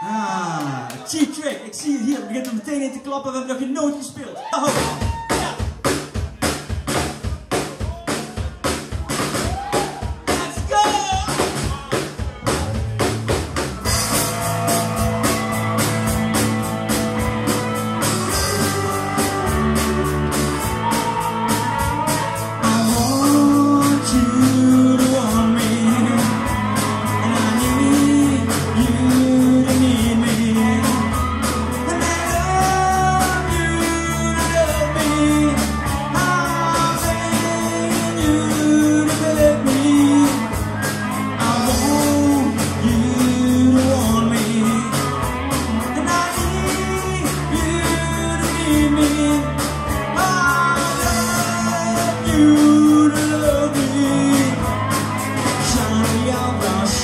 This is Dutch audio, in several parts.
Ah, Cheat Trick. Ik zie het hier. het begint er meteen in te klappen. We hebben nog geen noot gespeeld.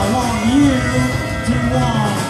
I want you to want